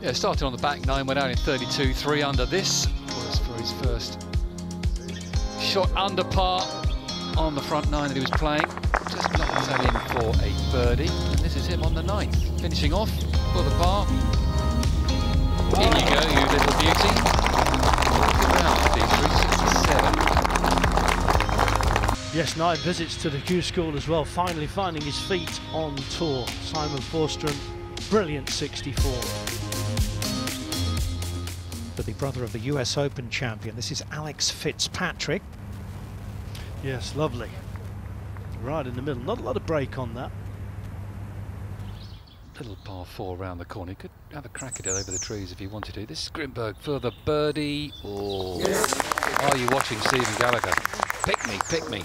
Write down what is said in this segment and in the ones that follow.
Yeah, started on the back nine, went out in 32, three under. This was for his first shot under par on the front nine that he was playing. Just knocked that in for a birdie. And this is him on the ninth, finishing off for the par. In you go, you little beauty. Good round, Steve, 367. Yes, nine visits to the Q School as well, finally finding his feet on tour. Simon Forsström, brilliant 64. But the brother of the US Open champion, this is Alex Fitzpatrick. Yes, lovely. Right in the middle, not a lot of break on that. Little par four around the corner. He could have a crack at it over the trees if he wanted to. This is Grimberg for the birdie. Oh, are you watching Stephen Gallagher? Pick me, pick me.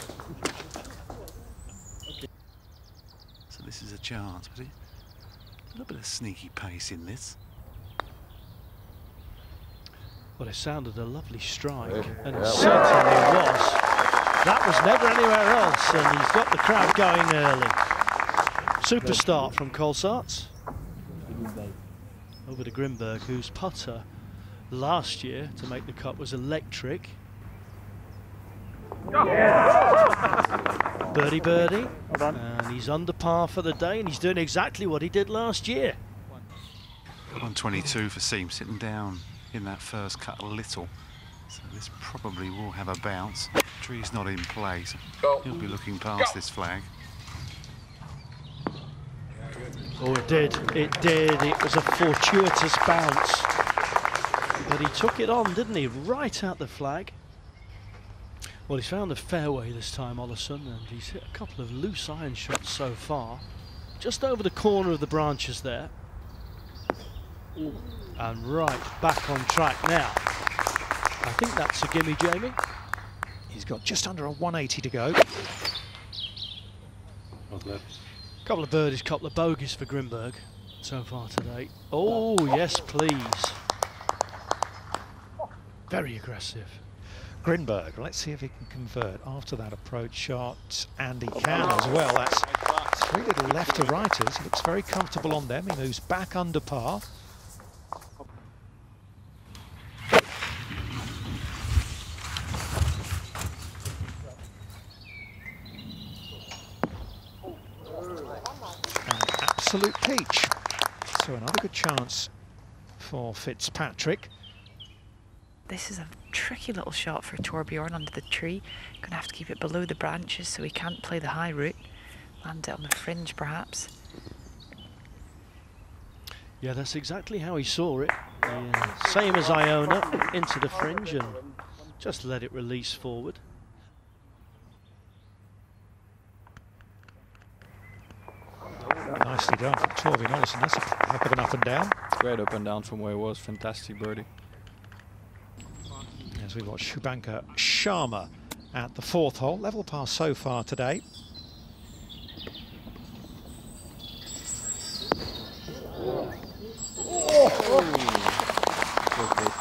So this is a chance, but a little bit of sneaky pace in this. Well, it sounded a lovely strike, and it certainly was. That was never anywhere else, and he's got the crowd going early. Super start from Colsaerts. Over to Grimberg, whose putter last year to make the cut was electric. Birdie birdie, and he's under par for the day, and he's doing exactly what he did last year. 122 for Siem, sitting down in that first cut a little. So this probably will have a bounce. Tree's not in place. He'll be looking past this flag. Oh, it did. It did. It was a fortuitous bounce. But he took it on, didn't he? Right out the flag. Well, he's found the fairway this time, Olesen, and he's hit a couple of loose iron shots so far. Just over the corner of the branches there. And right back on track now. I think that's a gimme, Jamie. He's got just under a 180 to go. A couple of birdies, couple of bogeys for Grimberg so far today. Oh, yes, please. Very aggressive. Grimberg, let's see if he can convert after that approach shot, and he oh, can as well. That's three little left to righters. Looks very comfortable on them. He moves back under par. An absolute peach. So another good chance for Fitzpatrick. This is a tricky little shot for Thorbjørn under the tree. Gonna have to keep it below the branches so he can't play the high route. Land it on the fringe perhaps. Yeah, that's exactly how he saw it. Yeah, same as Iona, into the fringe and just let it release forward. Done from Thorbjørn Olesen. That's a heck of an up and down. Great up and down from where it was. Fantastic birdie. As we watch Shubhankar Sharma at the fourth hole. Level par so far today. Oh, oh.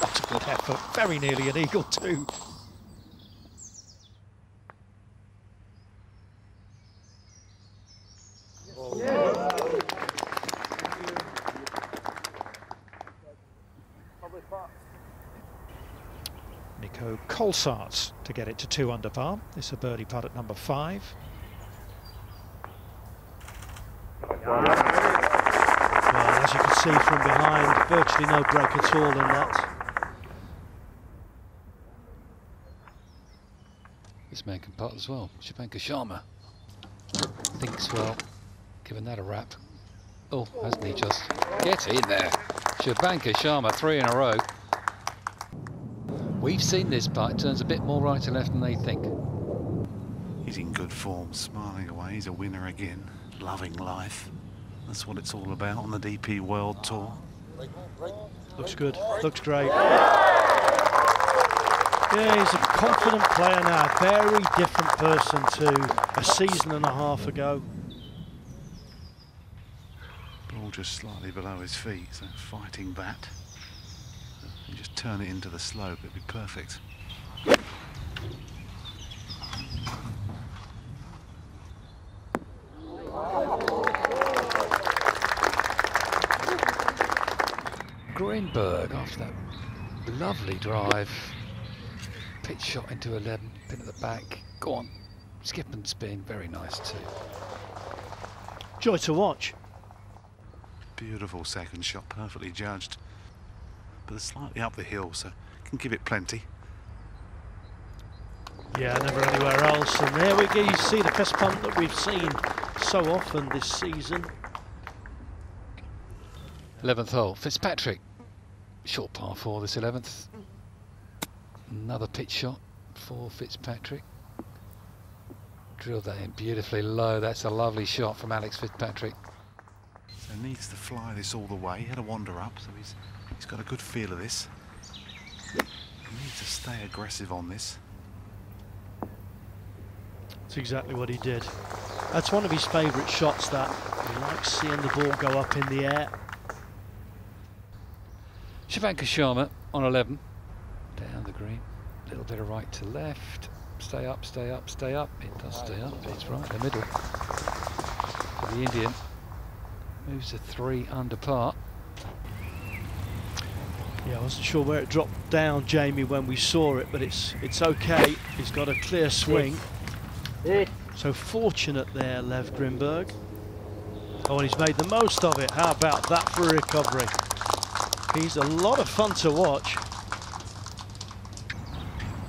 That's a good effort. Very nearly an eagle too. Nico Colsaerts to get it to two under par. Is a birdie putt at number five. Well, as you can see from behind, virtually no break at all in that. This man can putt as well. Shubhankar Sharma thinks well, giving that a rap. Oh, hasn't he just? Get in there. Shubhankar Sharma, three in a row. We've seen this putt. It turns a bit more right to left than they think. He's in good form, smiling away. He's a winner again, loving life. That's what it's all about on the DP World Tour. Looks good, looks great. Yeah, he's a confident player now, a very different person to a season and a half ago. Ball just slightly below his feet, so fighting that. And just turn it into the slope, it'd be perfect. Grimberg after that lovely drive. Pitch shot into 11, pin at the back. Go on, skip and spin, very nice too. Joy to watch. Beautiful second shot, perfectly judged. But it's slightly up the hill, so can give it plenty. Yeah, never anywhere else. And there we go. You see the fist pump that we've seen so often this season. 11th hole, Fitzpatrick. Short par 4 this 11th. Another pitch shot for Fitzpatrick. Drilled that in beautifully low. That's a lovely shot from Alex Fitzpatrick. So needs to fly this all the way. He had a wander up, so he's he's got a good feel of this. He needs to stay aggressive on this. That's exactly what he did. That's one of his favourite shots that he likes seeing the ball go up in the air. Shubhankar Sharma on 11. Down the green. A little bit of right to left. Stay up, stay up, stay up. It does stay up. It's right in the middle. For the Indian. Moves to three under par. Yeah, I wasn't sure where it dropped down, Jamie, when we saw it, but it's it's okay. He's got a clear swing. So fortunate there, Lev Grimberg. Oh, and he's made the most of it. How about that for a recovery? He's a lot of fun to watch.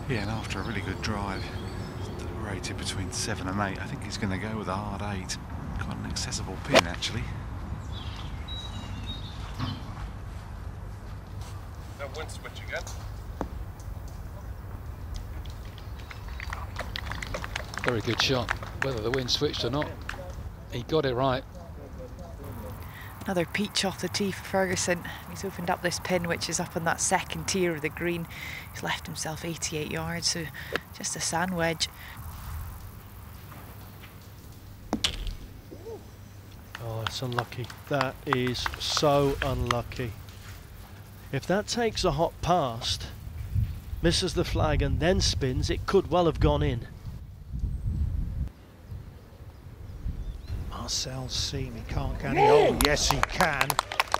Yeah, and after a really good drive, rated between seven and eight, I think he's going to go with a hard eight. Quite an accessible pin, actually. That wind switch again. Very good shot. Whether the wind switched or not, he got it right. Another peach off the tee for Ferguson. He's opened up this pin, which is up on that second tier of the green. He's left himself 88 yards, so just a sand wedge. Oh, it's unlucky. That is so unlucky. If that takes a hot past, misses the flag and then spins, it could well have gone in. Marcel Siem, he can't, can he? Oh, yes, he can.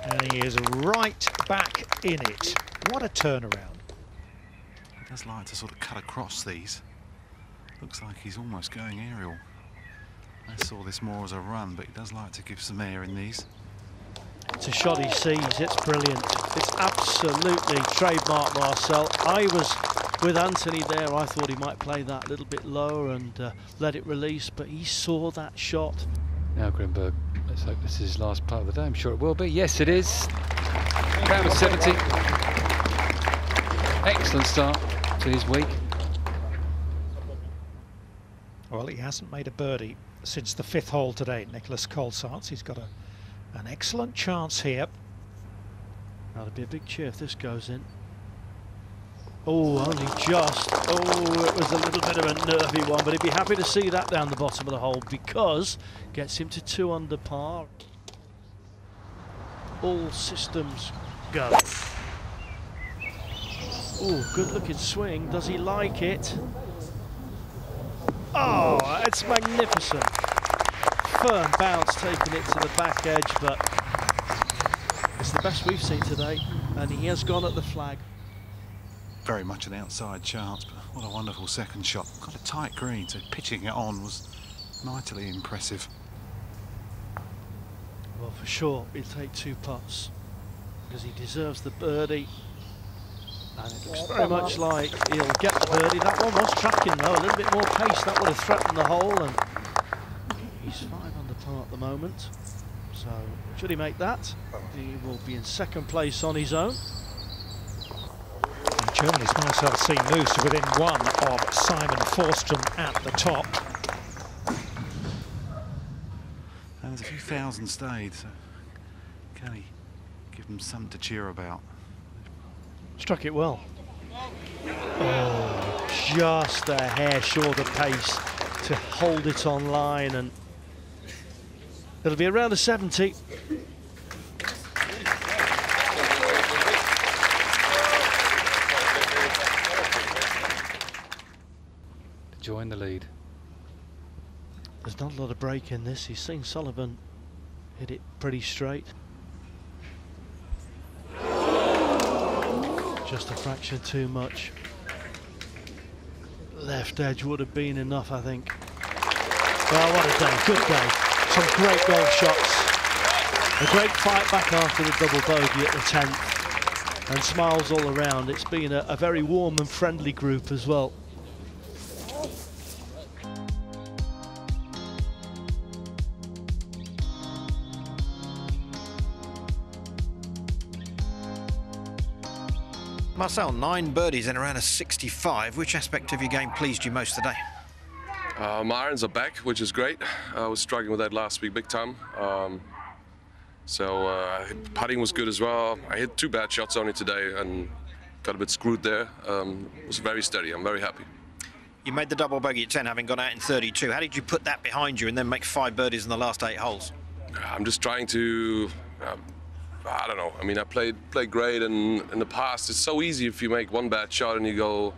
And he is right back in it. What a turnaround. He does like to sort of cut across these. Looks like he's almost going aerial. I saw this more as a run, but he does like to give some air in these. It's a shot he sees. It's brilliant. It's absolutely trademark Marcel. I was with Anthony there. I thought he might play that a little bit lower and uh, let it release, but he saw that shot. Now Grimberg, let's hope this is his last part of the day. I'm sure it will be. Yes, it is. Pound 70. Excellent start to his week. Well, he hasn't made a birdie since the fifth hole today, Nicolas Colsaerts. He's got a, an excellent chance here. That'll be a big cheer if this goes in. Oh, only just. Oh, it was a little bit of a nervy one, but he'd be happy to see that down the bottom of the hole because gets him to two under par. All systems go. Oh, good looking swing. Does he like it? Oh, it's magnificent. Firm bounce taking it to the back edge, but it's the best we've seen today. And he has gone at the flag. Very much an outside chance, but what a wonderful second shot. Got a tight green, so pitching it on was mightily impressive. Well, for sure, he'll take two putts because he deserves the birdie. And it looks very much like he'll get the birdie. That one was tracking though, a little bit more pace. That would have threatened the hole. And he's five under at the moment. So, should he make that, he will be in second place on his own. And Germany's Marcel Siem moves to within one of Simon Forsström at the top. And there's a few thousand stayed, so can he give them something to cheer about? Struck it well. Oh, just a hair short of pace to hold it online and it'll be around a 70. To join the lead. There's not a lot of break in this. He's seen Sullivan hit it pretty straight. just a fraction too much. Left edge would have been enough, I think. Well, what a day, good day. Some great golf shots. A great fight back after the double bogey at the 10th. And smiles all around. It's been a, a very warm and friendly group as well. Marcel, nine birdies in around a 65. Which aspect of your game pleased you most today? Uh, my irons are back, which is great. I was struggling with that last week big time. Um, so uh, putting was good as well. I hit two bad shots only today and got a bit screwed there. Um, it was very steady. I'm very happy. You made the double bogey at 10, having gone out in 32. How did you put that behind you and then make five birdies in the last eight holes? I'm just trying to. Um, I don't know. I mean, I played played great, and in the past, it's so easy if you make one bad shot and you go,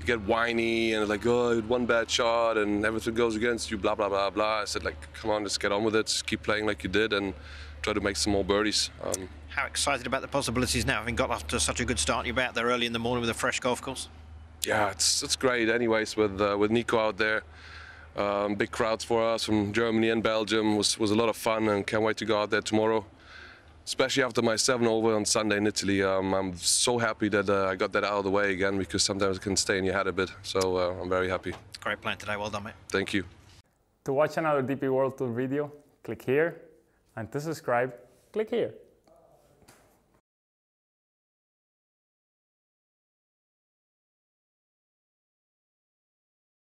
you get whiny and like, oh, one bad shot and everything goes against you, blah blah blah blah. I said like, come on, just get on with it, just keep playing like you did, and try to make some more birdies. Um, How excited about the possibilities now, having got off to such a good start? You're out there early in the morning with a fresh golf course. yeah, it's it's great. Anyways, with uh, with Nico out there, um, big crowds for us from Germany and Belgium was was a lot of fun, and can't wait to go out there tomorrow. Especially after my seven over on Sunday in Italy, um, I'm so happy that uh, I got that out of the way again because sometimes it can stay in your head a bit. So uh, I'm very happy. Great plan today. Well done, mate. Thank you. To watch another DP World Tour video, click here, and to subscribe, click here.